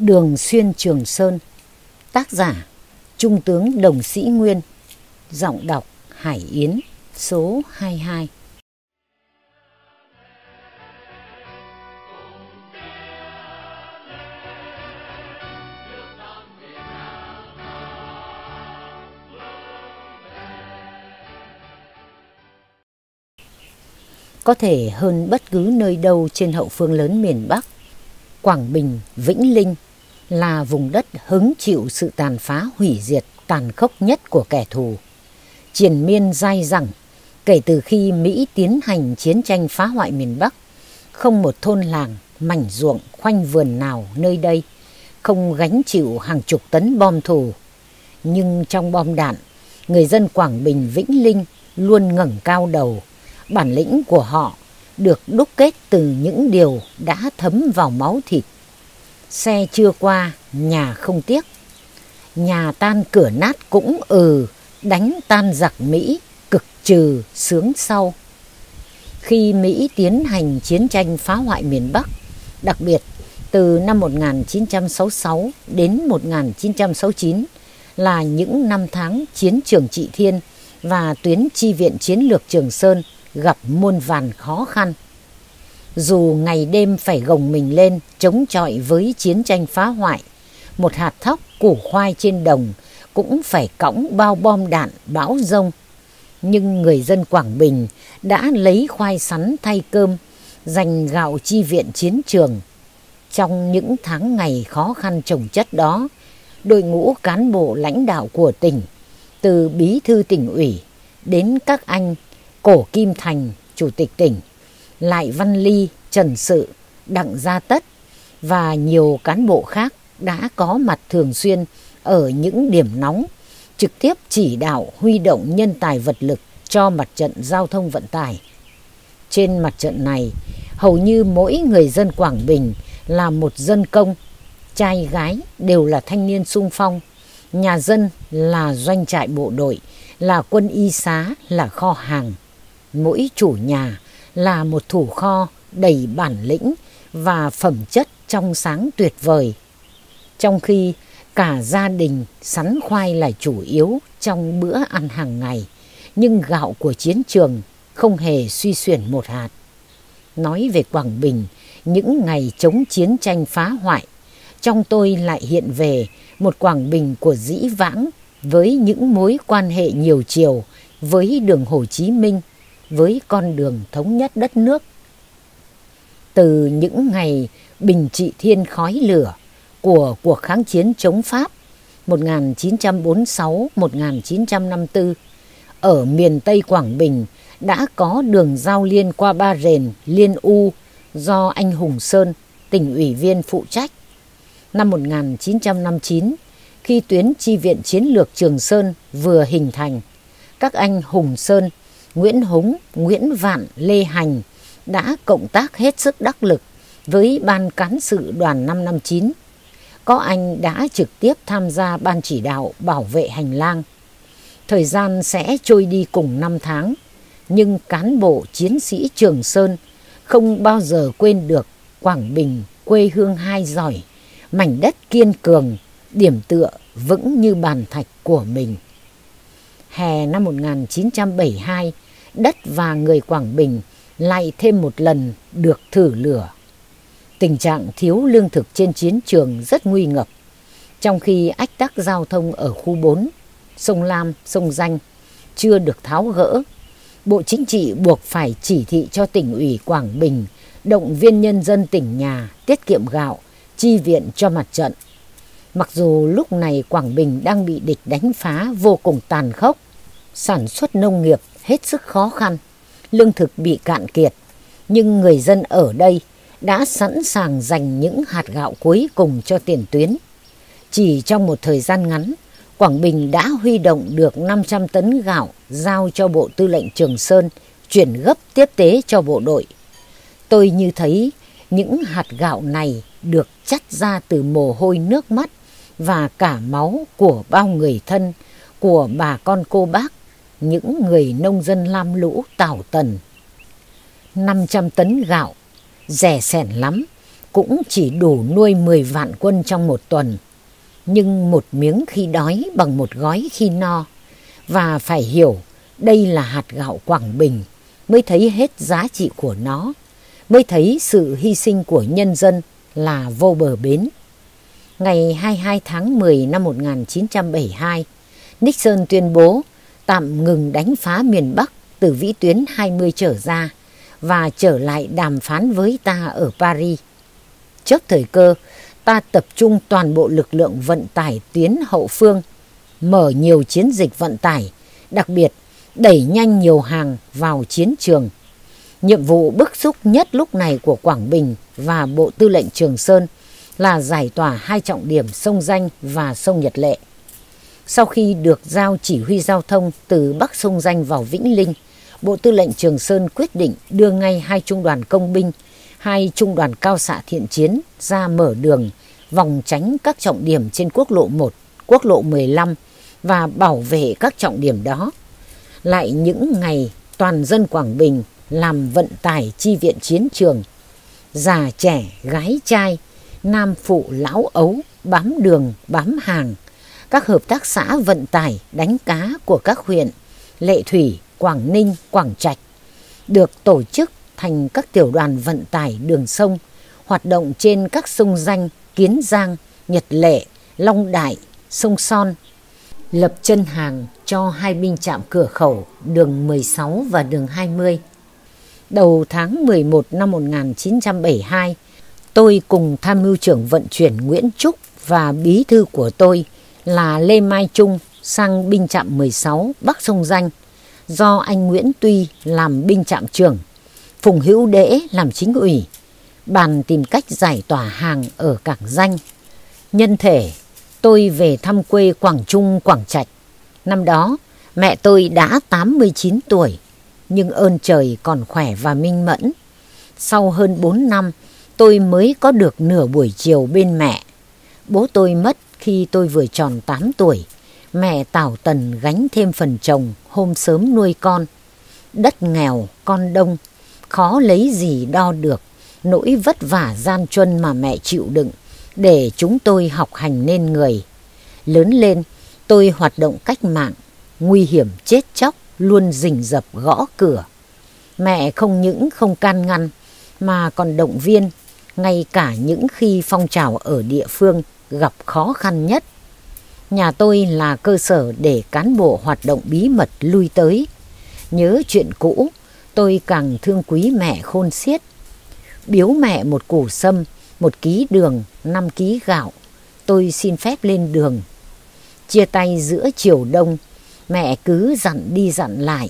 Đường xuyên Trường Sơn. Tác giả Trung tướng Đồng Sĩ Nguyên. Giọng đọc Hải Yến Số 22 Có thể hơn bất cứ nơi đâu trên hậu phương lớn miền Bắc Quảng Bình, Vĩnh Linh là vùng đất hứng chịu sự tàn phá hủy diệt tàn khốc nhất của kẻ thù. Triền miên dai rằng kể từ khi Mỹ tiến hành chiến tranh phá hoại miền Bắc, không một thôn làng, mảnh ruộng, khoanh vườn nào nơi đây không gánh chịu hàng chục tấn bom thù. Nhưng trong bom đạn, người dân Quảng Bình Vĩnh Linh luôn ngẩng cao đầu, bản lĩnh của họ được đúc kết từ những điều đã thấm vào máu thịt. Xe chưa qua, nhà không tiếc. Nhà tan cửa nát cũng ừ, đánh tan giặc Mỹ, cực trừ sướng sau. Khi Mỹ tiến hành chiến tranh phá hoại miền Bắc, đặc biệt từ năm 1966 đến 1969 là những năm tháng chiến trường Trị Thiên và tuyến chi viện chiến lược Trường Sơn gặp muôn vàn khó khăn. Dù ngày đêm phải gồng mình lên chống chọi với chiến tranh phá hoại, một hạt thóc củ khoai trên đồng cũng phải cõng bao bom đạn bão rông. Nhưng người dân Quảng Bình đã lấy khoai sắn thay cơm, dành gạo chi viện chiến trường. Trong những tháng ngày khó khăn trồng chất đó, đội ngũ cán bộ lãnh đạo của tỉnh, từ bí thư tỉnh ủy đến các anh Cổ Kim Thành, Chủ tịch tỉnh, lại Văn Ly, Trần Sự, Đặng Gia Tất và nhiều cán bộ khác đã có mặt thường xuyên ở những điểm nóng, trực tiếp chỉ đạo huy động nhân tài vật lực cho mặt trận giao thông vận tải. Trên mặt trận này, hầu như mỗi người dân Quảng Bình là một dân công, trai gái đều là thanh niên sung phong, nhà dân là doanh trại bộ đội, là quân y xá, là kho hàng mỗi chủ nhà là một thủ kho đầy bản lĩnh và phẩm chất trong sáng tuyệt vời. Trong khi cả gia đình sắn khoai là chủ yếu trong bữa ăn hàng ngày, nhưng gạo của chiến trường không hề suy xuyển một hạt. Nói về Quảng Bình, những ngày chống chiến tranh phá hoại, trong tôi lại hiện về một Quảng Bình của dĩ vãng với những mối quan hệ nhiều chiều với đường Hồ Chí Minh với con đường thống nhất đất nước. Từ những ngày bình trị thiên khói lửa của cuộc kháng chiến chống Pháp 1946-1954 ở miền Tây Quảng Bình đã có đường giao liên qua Ba Rền, Liên U do anh Hùng Sơn, tỉnh ủy viên phụ trách. Năm 1959, khi tuyến chi viện chiến lược Trường Sơn vừa hình thành, các anh Hùng Sơn Nguyễn Húng, Nguyễn Vạn, Lê Hành đã cộng tác hết sức đắc lực với ban cán sự đoàn 559. Có anh đã trực tiếp tham gia ban chỉ đạo bảo vệ hành lang. Thời gian sẽ trôi đi cùng năm tháng, nhưng cán bộ chiến sĩ Trường Sơn không bao giờ quên được Quảng Bình quê hương hai giỏi, mảnh đất kiên cường, điểm tựa vững như bàn thạch của mình hè năm 1972, đất và người Quảng Bình lại thêm một lần được thử lửa. Tình trạng thiếu lương thực trên chiến trường rất nguy ngập, trong khi ách tắc giao thông ở khu 4, sông Lam, sông Danh chưa được tháo gỡ. Bộ Chính trị buộc phải chỉ thị cho tỉnh ủy Quảng Bình động viên nhân dân tỉnh nhà tiết kiệm gạo, chi viện cho mặt trận. Mặc dù lúc này Quảng Bình đang bị địch đánh phá vô cùng tàn khốc, sản xuất nông nghiệp hết sức khó khăn, lương thực bị cạn kiệt, nhưng người dân ở đây đã sẵn sàng dành những hạt gạo cuối cùng cho tiền tuyến. Chỉ trong một thời gian ngắn, Quảng Bình đã huy động được 500 tấn gạo giao cho Bộ Tư lệnh Trường Sơn chuyển gấp tiếp tế cho bộ đội. Tôi như thấy những hạt gạo này được chắt ra từ mồ hôi nước mắt và cả máu của bao người thân, của bà con cô bác, những người nông dân lam lũ tảo tần. 500 tấn gạo, rẻ sẻn lắm, cũng chỉ đủ nuôi 10 vạn quân trong một tuần. Nhưng một miếng khi đói bằng một gói khi no. Và phải hiểu đây là hạt gạo Quảng Bình mới thấy hết giá trị của nó, mới thấy sự hy sinh của nhân dân là vô bờ bến. Ngày 22 tháng 10 năm 1972, Nixon tuyên bố tạm ngừng đánh phá miền Bắc từ vĩ tuyến 20 trở ra và trở lại đàm phán với ta ở Paris. Trước thời cơ, ta tập trung toàn bộ lực lượng vận tải tuyến hậu phương, mở nhiều chiến dịch vận tải, đặc biệt đẩy nhanh nhiều hàng vào chiến trường. Nhiệm vụ bức xúc nhất lúc này của Quảng Bình và Bộ Tư lệnh Trường Sơn là giải tỏa hai trọng điểm sông Danh và sông Nhật Lệ. Sau khi được giao chỉ huy giao thông từ Bắc sông Danh vào Vĩnh Linh, Bộ Tư lệnh Trường Sơn quyết định đưa ngay hai trung đoàn công binh, hai trung đoàn cao xạ thiện chiến ra mở đường, vòng tránh các trọng điểm trên quốc lộ 1, quốc lộ 15 và bảo vệ các trọng điểm đó. Lại những ngày toàn dân Quảng Bình làm vận tải chi viện chiến trường, già trẻ, gái trai, nam phụ lão ấu, bám đường, bám hàng, các hợp tác xã vận tải đánh cá của các huyện Lệ Thủy, Quảng Ninh, Quảng Trạch được tổ chức thành các tiểu đoàn vận tải đường sông hoạt động trên các sông danh Kiến Giang, Nhật Lệ, Long Đại, sông Son, lập chân hàng cho hai binh trạm cửa khẩu đường 16 và đường 20. Đầu tháng 11 năm 1972, tôi cùng tham mưu trưởng vận chuyển Nguyễn Trúc và bí thư của tôi là Lê Mai Trung sang binh trạm 16 Bắc Sông Danh do anh Nguyễn Tuy làm binh trạm trưởng, Phùng Hữu Đễ làm chính ủy, bàn tìm cách giải tỏa hàng ở cảng danh. Nhân thể, tôi về thăm quê Quảng Trung, Quảng Trạch. Năm đó, mẹ tôi đã 89 tuổi, nhưng ơn trời còn khỏe và minh mẫn. Sau hơn 4 năm, tôi mới có được nửa buổi chiều bên mẹ. Bố tôi mất khi tôi vừa tròn 8 tuổi. Mẹ Tảo Tần gánh thêm phần chồng hôm sớm nuôi con. Đất nghèo, con đông, khó lấy gì đo được nỗi vất vả gian truân mà mẹ chịu đựng để chúng tôi học hành nên người. Lớn lên, tôi hoạt động cách mạng, nguy hiểm chết chóc, luôn rình rập gõ cửa. Mẹ không những không can ngăn, mà còn động viên, ngay cả những khi phong trào ở địa phương gặp khó khăn nhất. Nhà tôi là cơ sở để cán bộ hoạt động bí mật lui tới. Nhớ chuyện cũ, tôi càng thương quý mẹ khôn xiết. Biếu mẹ một củ sâm, một ký đường, năm ký gạo. Tôi xin phép lên đường. Chia tay giữa chiều đông, mẹ cứ dặn đi dặn lại.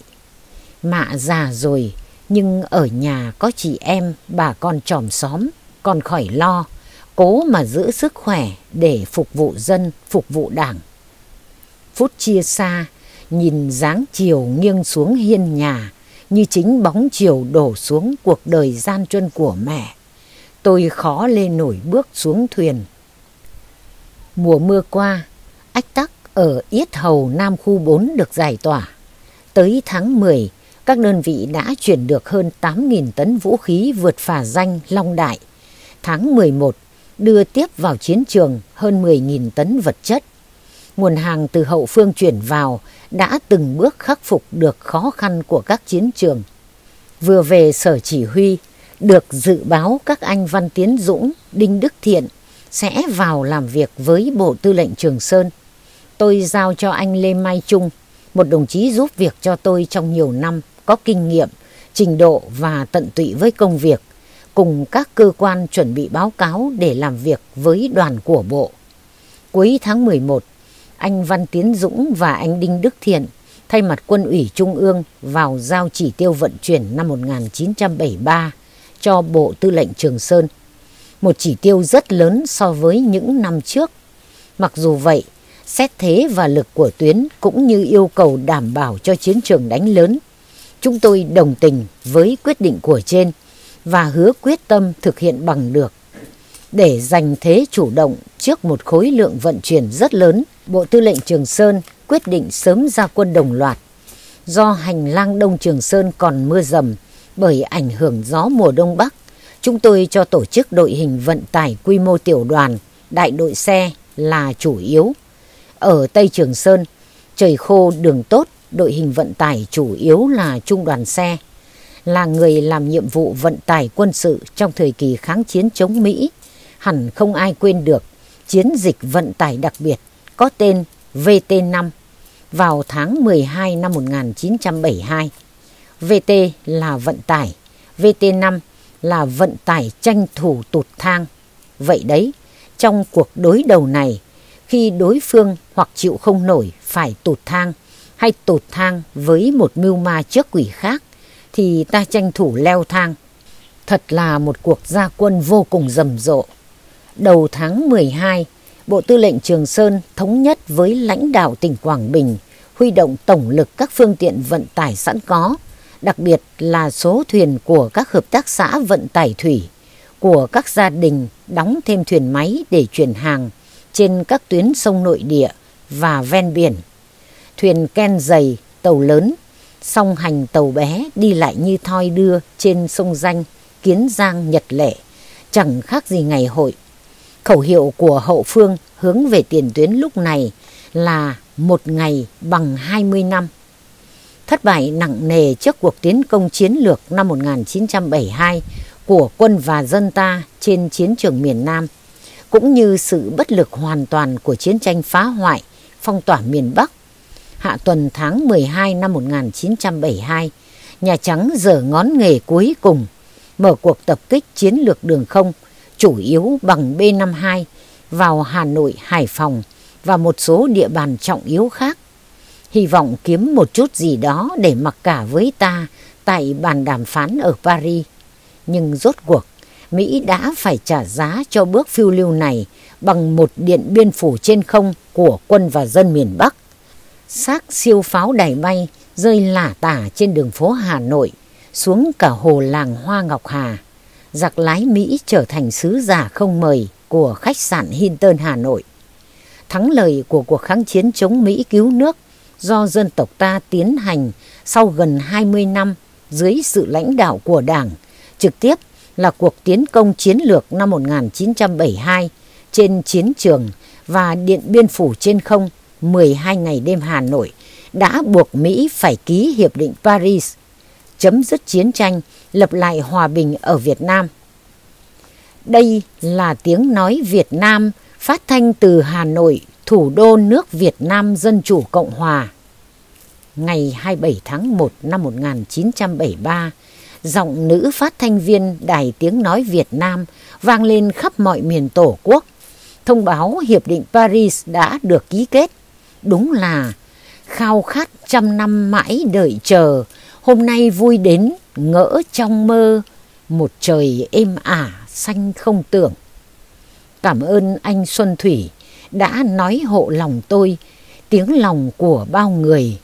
Mạ già rồi, nhưng ở nhà có chị em, bà con tròm xóm, còn khỏi lo cố mà giữ sức khỏe để phục vụ dân, phục vụ đảng. Phút chia xa, nhìn dáng chiều nghiêng xuống hiên nhà như chính bóng chiều đổ xuống cuộc đời gian truân của mẹ. Tôi khó lên nổi bước xuống thuyền. Mùa mưa qua, ách tắc ở Yết Hầu Nam khu 4 được giải tỏa. Tới tháng 10, các đơn vị đã chuyển được hơn 8.000 tấn vũ khí vượt phà danh Long Đại. Tháng 11, đưa tiếp vào chiến trường hơn 10.000 tấn vật chất. Nguồn hàng từ hậu phương chuyển vào đã từng bước khắc phục được khó khăn của các chiến trường. Vừa về sở chỉ huy, được dự báo các anh Văn Tiến Dũng, Đinh Đức Thiện sẽ vào làm việc với Bộ Tư lệnh Trường Sơn. Tôi giao cho anh Lê Mai Trung, một đồng chí giúp việc cho tôi trong nhiều năm, có kinh nghiệm, trình độ và tận tụy với công việc cùng các cơ quan chuẩn bị báo cáo để làm việc với đoàn của Bộ. Cuối tháng 11, anh Văn Tiến Dũng và anh Đinh Đức Thiện thay mặt quân ủy Trung ương vào giao chỉ tiêu vận chuyển năm 1973 cho Bộ Tư lệnh Trường Sơn. Một chỉ tiêu rất lớn so với những năm trước. Mặc dù vậy, xét thế và lực của tuyến cũng như yêu cầu đảm bảo cho chiến trường đánh lớn. Chúng tôi đồng tình với quyết định của trên và hứa quyết tâm thực hiện bằng được. Để giành thế chủ động trước một khối lượng vận chuyển rất lớn, Bộ Tư lệnh Trường Sơn quyết định sớm ra quân đồng loạt. Do hành lang đông Trường Sơn còn mưa dầm bởi ảnh hưởng gió mùa đông bắc, chúng tôi cho tổ chức đội hình vận tải quy mô tiểu đoàn, đại đội xe là chủ yếu. Ở Tây Trường Sơn, trời khô đường tốt, đội hình vận tải chủ yếu là trung đoàn xe, là người làm nhiệm vụ vận tải quân sự trong thời kỳ kháng chiến chống Mỹ. Hẳn không ai quên được chiến dịch vận tải đặc biệt có tên VT5 vào tháng 12 năm 1972. VT là vận tải, VT5 là vận tải tranh thủ tụt thang. Vậy đấy, trong cuộc đối đầu này, khi đối phương hoặc chịu không nổi phải tụt thang hay tụt thang với một mưu ma trước quỷ khác, thì ta tranh thủ leo thang. Thật là một cuộc gia quân vô cùng rầm rộ. Đầu tháng 12, Bộ Tư lệnh Trường Sơn thống nhất với lãnh đạo tỉnh Quảng Bình huy động tổng lực các phương tiện vận tải sẵn có, đặc biệt là số thuyền của các hợp tác xã vận tải thủy, của các gia đình đóng thêm thuyền máy để chuyển hàng trên các tuyến sông nội địa và ven biển. Thuyền ken dày, tàu lớn, song hành tàu bé đi lại như thoi đưa trên sông Danh, Kiến Giang, Nhật Lệ, chẳng khác gì ngày hội. Khẩu hiệu của hậu phương hướng về tiền tuyến lúc này là một ngày bằng 20 năm. Thất bại nặng nề trước cuộc tiến công chiến lược năm 1972 của quân và dân ta trên chiến trường miền Nam, cũng như sự bất lực hoàn toàn của chiến tranh phá hoại, phong tỏa miền Bắc. Hạ tuần tháng 12 năm 1972, Nhà Trắng dở ngón nghề cuối cùng, mở cuộc tập kích chiến lược đường không, chủ yếu bằng B-52 vào Hà Nội, Hải Phòng và một số địa bàn trọng yếu khác. Hy vọng kiếm một chút gì đó để mặc cả với ta tại bàn đàm phán ở Paris. Nhưng rốt cuộc, Mỹ đã phải trả giá cho bước phiêu lưu này bằng một điện biên phủ trên không của quân và dân miền Bắc. Xác siêu pháo đẩy bay rơi lả tả trên đường phố Hà Nội xuống cả hồ làng Hoa Ngọc Hà. Giặc lái Mỹ trở thành sứ giả không mời của khách sạn Hinton Hà Nội. Thắng lợi của cuộc kháng chiến chống Mỹ cứu nước do dân tộc ta tiến hành sau gần 20 năm dưới sự lãnh đạo của Đảng, trực tiếp là cuộc tiến công chiến lược năm 1972 trên chiến trường và Điện Biên Phủ trên không 12 ngày đêm Hà Nội đã buộc Mỹ phải ký Hiệp định Paris, chấm dứt chiến tranh, lập lại hòa bình ở Việt Nam. Đây là tiếng nói Việt Nam phát thanh từ Hà Nội, thủ đô nước Việt Nam Dân Chủ Cộng Hòa. Ngày 27 tháng 1 năm 1973, giọng nữ phát thanh viên Đài Tiếng Nói Việt Nam vang lên khắp mọi miền Tổ quốc. Thông báo Hiệp định Paris đã được ký kết. Đúng là khao khát trăm năm mãi đợi chờ, hôm nay vui đến ngỡ trong mơ, một trời êm ả xanh không tưởng. Cảm ơn anh Xuân Thủy đã nói hộ lòng tôi, tiếng lòng của bao người.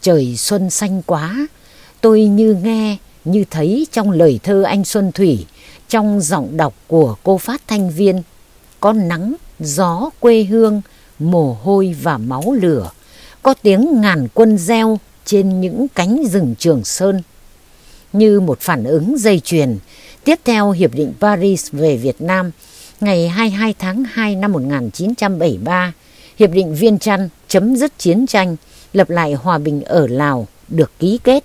Trời xuân xanh quá, tôi như nghe, như thấy trong lời thơ anh Xuân Thủy, trong giọng đọc của cô phát thanh viên. Có nắng, gió quê hương, mồ hôi và máu lửa. Có tiếng ngàn quân gieo trên những cánh rừng Trường Sơn. Như một phản ứng dây chuyền, tiếp theo Hiệp định Paris về Việt Nam ngày 22 tháng 2 năm 1973, Hiệp định Viên Chăn chấm dứt chiến tranh, lập lại hòa bình ở Lào được ký kết.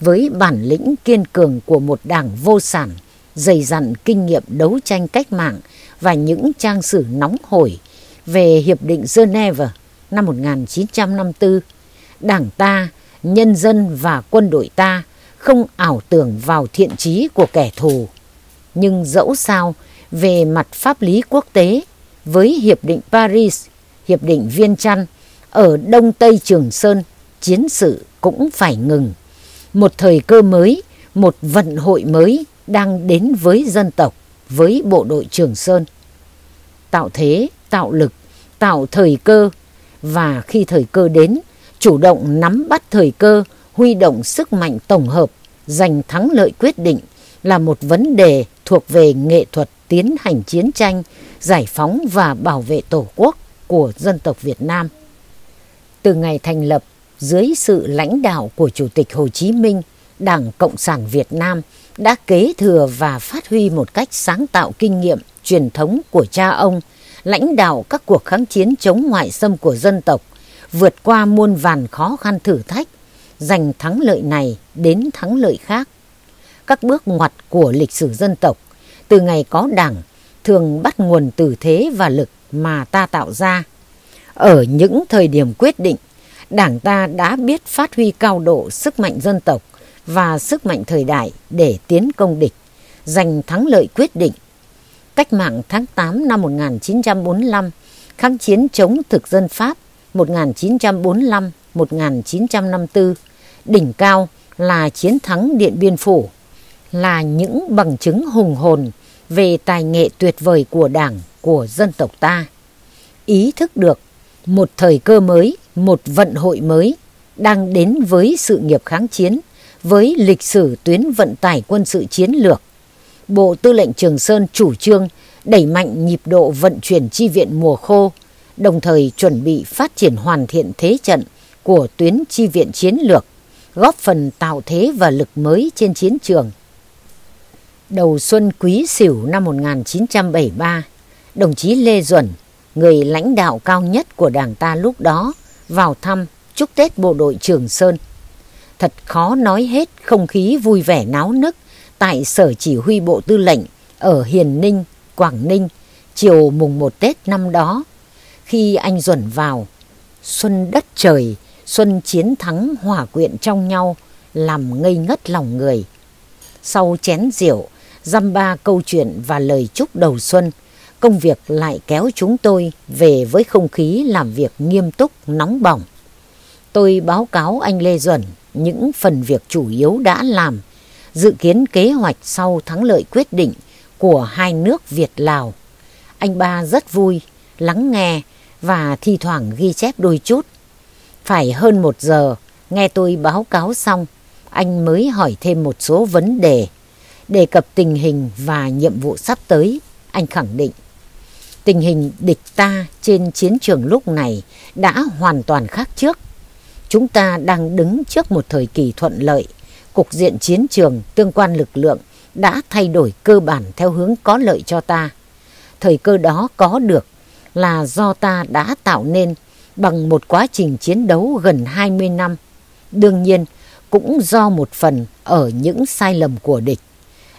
Với bản lĩnh kiên cường của một đảng vô sản, dày dặn kinh nghiệm đấu tranh cách mạng và những trang sử nóng hổi về Hiệp định Geneva năm 1954, Đảng ta, nhân dân và quân đội ta không ảo tưởng vào thiện trí của kẻ thù. Nhưng dẫu sao, về mặt pháp lý quốc tế, với Hiệp định Paris, Hiệp định Viên Chăn, ở Đông Tây Trường Sơn, chiến sự cũng phải ngừng. Một thời cơ mới, một vận hội mới đang đến với dân tộc, với bộ đội Trường Sơn. Tạo thế, tạo lực, tạo thời cơ và khi thời cơ đến, chủ động nắm bắt thời cơ, huy động sức mạnh tổng hợp, giành thắng lợi quyết định là một vấn đề thuộc về nghệ thuật tiến hành chiến tranh, giải phóng và bảo vệ Tổ quốc của dân tộc Việt Nam. Từ ngày thành lập, dưới sự lãnh đạo của Chủ tịch Hồ Chí Minh, Đảng Cộng sản Việt Nam đã kế thừa và phát huy một cách sáng tạo kinh nghiệm truyền thống của cha ông, lãnh đạo các cuộc kháng chiến chống ngoại xâm của dân tộc, vượt qua muôn vàn khó khăn thử thách, giành thắng lợi này đến thắng lợi khác. Các bước ngoặt của lịch sử dân tộc, từ ngày có đảng, thường bắt nguồn từ thế và lực mà ta tạo ra. Ở những thời điểm quyết định, đảng ta đã biết phát huy cao độ sức mạnh dân tộc và sức mạnh thời đại để tiến công địch, giành thắng lợi quyết định. Cách mạng tháng 8 năm 1945, kháng chiến chống thực dân Pháp 1945-1954, đỉnh cao là chiến thắng Điện Biên Phủ, là những bằng chứng hùng hồn về tài nghệ tuyệt vời của Đảng, của dân tộc ta. Ý thức được một thời cơ mới, một vận hội mới đang đến với sự nghiệp kháng chiến, với lịch sử tuyến vận tải quân sự chiến lược. Bộ Tư lệnh Trường Sơn chủ trương đẩy mạnh nhịp độ vận chuyển chi viện mùa khô, đồng thời chuẩn bị phát triển hoàn thiện thế trận của tuyến chi viện chiến lược, góp phần tạo thế và lực mới trên chiến trường. Đầu xuân Quý Sửu năm 1973, đồng chí Lê Duẩn, người lãnh đạo cao nhất của đảng ta lúc đó, vào thăm chúc Tết bộ đội Trường Sơn. Thật khó nói hết không khí vui vẻ náo nức tại sở chỉ huy bộ tư lệnh ở Hiền Ninh, Quảng Ninh, chiều mùng 1 Tết năm đó. Khi anh Duẩn vào, xuân đất trời, xuân chiến thắng hòa quyện trong nhau, làm ngây ngất lòng người. Sau chén rượu, dăm ba câu chuyện và lời chúc đầu xuân, công việc lại kéo chúng tôi về với không khí làm việc nghiêm túc, nóng bỏng. Tôi báo cáo anh Lê Duẩn những phần việc chủ yếu đã làm, dự kiến kế hoạch sau thắng lợi quyết định của hai nước Việt-Lào. Anh ba rất vui, lắng nghe và thi thoảng ghi chép đôi chút. Phải hơn một giờ, nghe tôi báo cáo xong, anh mới hỏi thêm một số vấn đề. Đề cập tình hình và nhiệm vụ sắp tới, anh khẳng định. Tình hình địch ta trên chiến trường lúc này đã hoàn toàn khác trước. Chúng ta đang đứng trước một thời kỳ thuận lợi. Cục diện chiến trường, tương quan lực lượng đã thay đổi cơ bản theo hướng có lợi cho ta. Thời cơ đó có được là do ta đã tạo nên bằng một quá trình chiến đấu gần 20 năm. Đương nhiên, cũng do một phần ở những sai lầm của địch.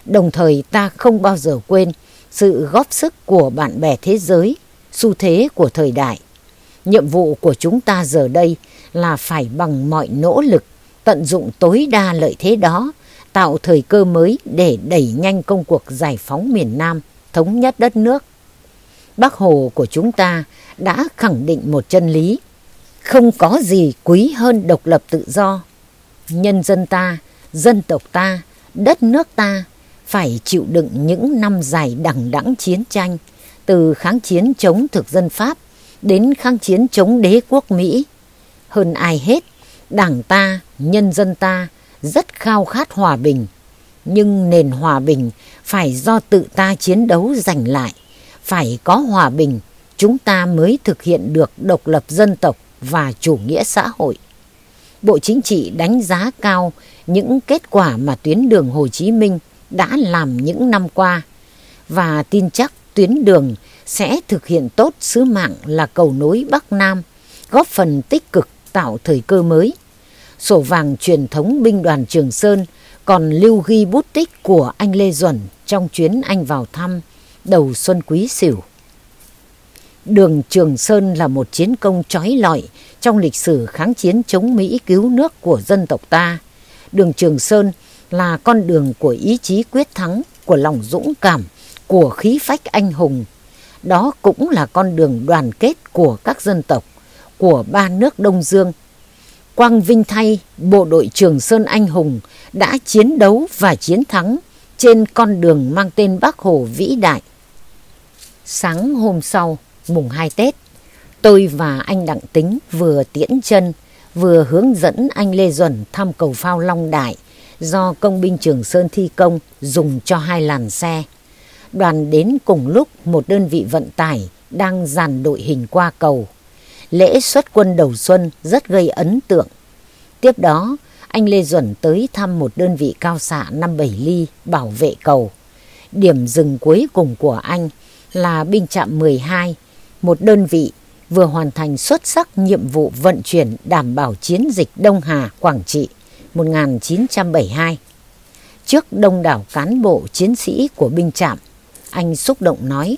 Đồng thời ta không bao giờ quên sự góp sức của bạn bè thế giới, xu thế của thời đại. Nhiệm vụ của chúng ta giờ đây là phải bằng mọi nỗ lực tận dụng tối đa lợi thế đó, tạo thời cơ mới để đẩy nhanh công cuộc giải phóng miền Nam, thống nhất đất nước. Bác Hồ của chúng ta đã khẳng định một chân lý, không có gì quý hơn độc lập tự do. Nhân dân ta, dân tộc ta, đất nước ta phải chịu đựng những năm dài đằng đẵng chiến tranh, từ kháng chiến chống thực dân Pháp đến kháng chiến chống đế quốc Mỹ. Hơn ai hết, đảng ta, nhân dân ta rất khao khát hòa bình. Nhưng nền hòa bình phải do tự ta chiến đấu giành lại. Phải có hòa bình, chúng ta mới thực hiện được độc lập dân tộc và chủ nghĩa xã hội. Bộ Chính trị đánh giá cao những kết quả mà tuyến đường Hồ Chí Minh đã làm những năm qua và tin chắc tuyến đường sẽ thực hiện tốt sứ mạng là cầu nối Bắc Nam, góp phần tích cực tạo thời cơ mới. Sổ vàng truyền thống binh đoàn Trường Sơn còn lưu ghi bút tích của anh Lê Duẩn trong chuyến anh vào thăm đầu xuân quý sửu. Đường Trường Sơn là một chiến công trói lọi trong lịch sử kháng chiến chống Mỹ cứu nước của dân tộc ta. Đường Trường Sơn là con đường của ý chí quyết thắng, của lòng dũng cảm, của khí phách anh hùng. Đó cũng là con đường đoàn kết của các dân tộc, của ba nước Đông Dương. Quang Vinh thay, bộ đội Trường Sơn anh hùng đã chiến đấu và chiến thắng trên con đường mang tên Bác Hồ vĩ đại. Sáng hôm sau, mùng 2 Tết, tôi và anh Đặng Tính vừa tiễn chân, vừa hướng dẫn anh Lê Duẩn thăm cầu phao Long Đại do công binh Trường Sơn thi công dùng cho hai làn xe. Đoàn đến cùng lúc một đơn vị vận tải đang dàn đội hình qua cầu. Lễ xuất quân đầu xuân rất gây ấn tượng. Tiếp đó, anh Lê Duẩn tới thăm một đơn vị cao xạ năm bảy ly bảo vệ cầu. Điểm dừng cuối cùng của anh là binh trạm 12, một đơn vị vừa hoàn thành xuất sắc nhiệm vụ vận chuyển đảm bảo chiến dịch Đông Hà, Quảng Trị 1972. Trước đông đảo cán bộ chiến sĩ của binh trạm, anh xúc động nói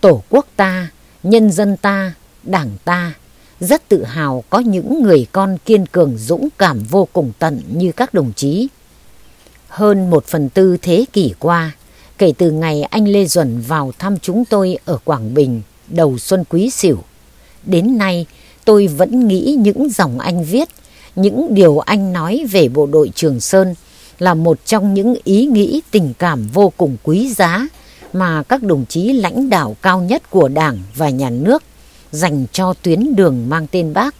Tổ quốc ta, nhân dân ta, đảng ta rất tự hào có những người con kiên cường dũng cảm vô cùng tận như các đồng chí. Hơn một phần tư thế kỷ qua, kể từ ngày anh Lê Duẩn vào thăm chúng tôi ở Quảng Bình đầu xuân quý sửu, đến nay tôi vẫn nghĩ những dòng anh viết, những điều anh nói về bộ đội Trường Sơn là một trong những ý nghĩ tình cảm vô cùng quý giá mà các đồng chí lãnh đạo cao nhất của Đảng và Nhà nước dành cho tuyến đường mang tên bác.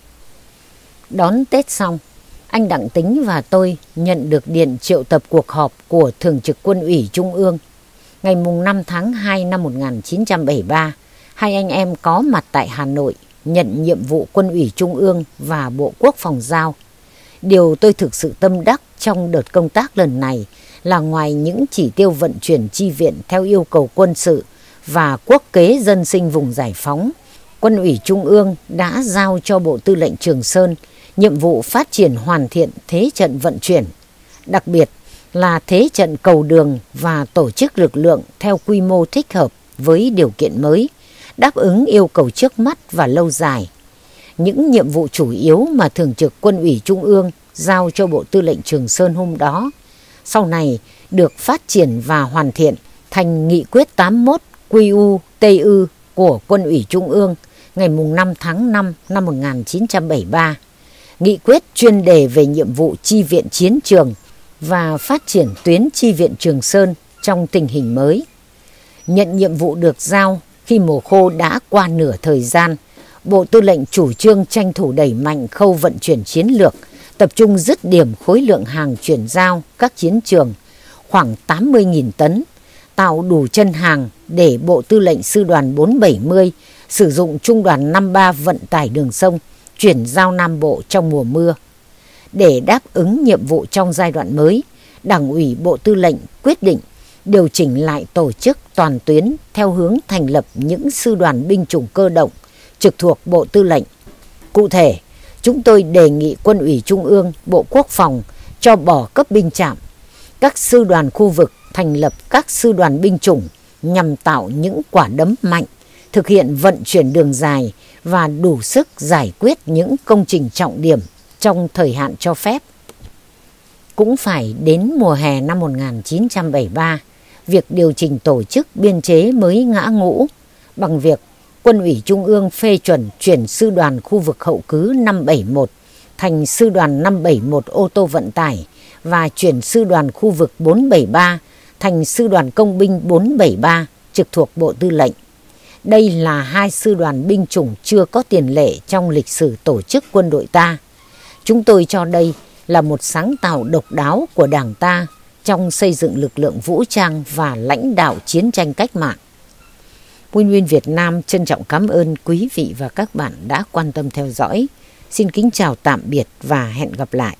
Đón Tết xong, anh Đặng Tính và tôi nhận được điện triệu tập cuộc họp của Thường trực Quân ủy Trung ương. Ngày mùng 5 tháng 2 năm 1973, hai anh em có mặt tại Hà Nội nhận nhiệm vụ Quân ủy Trung ương và Bộ Quốc phòng giao. Điều tôi thực sự tâm đắc trong đợt công tác lần này là ngoài những chỉ tiêu vận chuyển chi viện theo yêu cầu quân sự và quốc kế dân sinh vùng giải phóng, Quân ủy Trung ương đã giao cho Bộ Tư lệnh Trường Sơn nhiệm vụ phát triển hoàn thiện thế trận vận chuyển, đặc biệt là thế trận cầu đường và tổ chức lực lượng theo quy mô thích hợp với điều kiện mới, đáp ứng yêu cầu trước mắt và lâu dài. Những nhiệm vụ chủ yếu mà Thường trực Quân ủy Trung ương giao cho Bộ Tư lệnh Trường Sơn hôm đó, sau này được phát triển và hoàn thiện thành Nghị quyết 81 QU TU của Quân ủy Trung ương ngày 5 tháng 5 năm 1973, nghị quyết chuyên đề về nhiệm vụ chi viện chiến trường và phát triển tuyến chi viện Trường Sơn trong tình hình mới. Nhận nhiệm vụ được giao khi mùa khô đã qua nửa thời gian, Bộ Tư lệnh chủ trương tranh thủ đẩy mạnh khâu vận chuyển chiến lược, tập trung dứt điểm khối lượng hàng chuyển giao các chiến trường khoảng 80.000 tấn, tạo đủ chân hàng để Bộ Tư lệnh Sư đoàn 470 sử dụng Trung đoàn 53 vận tải đường sông chuyển giao Nam Bộ trong mùa mưa. Để đáp ứng nhiệm vụ trong giai đoạn mới, Đảng ủy Bộ Tư lệnh quyết định điều chỉnh lại tổ chức toàn tuyến theo hướng thành lập những sư đoàn binh chủng cơ động trực thuộc Bộ Tư lệnh. Cụ thể, chúng tôi đề nghị Quân ủy Trung ương, Bộ Quốc phòng cho bỏ cấp binh trạm, các sư đoàn khu vực thành lập các sư đoàn binh chủng nhằm tạo những quả đấm mạnh thực hiện vận chuyển đường dài và đủ sức giải quyết những công trình trọng điểm trong thời hạn cho phép. Cũng phải đến mùa hè năm 1973, việc điều chỉnh tổ chức biên chế mới ngã ngũ bằng việc Quân ủy Trung ương phê chuẩn chuyển sư đoàn khu vực hậu cứ 571 thành sư đoàn 571 ô tô vận tải và chuyển sư đoàn khu vực 473 thành sư đoàn công binh 473 trực thuộc Bộ Tư lệnh. Đây là hai sư đoàn binh chủng chưa có tiền lệ trong lịch sử tổ chức quân đội ta. Chúng tôi cho đây là một sáng tạo độc đáo của Đảng ta trong xây dựng lực lượng vũ trang và lãnh đạo chiến tranh cách mạng. Win Nguyên Việt Nam trân trọng cảm ơn quý vị và các bạn đã quan tâm theo dõi. Xin kính chào tạm biệt và hẹn gặp lại.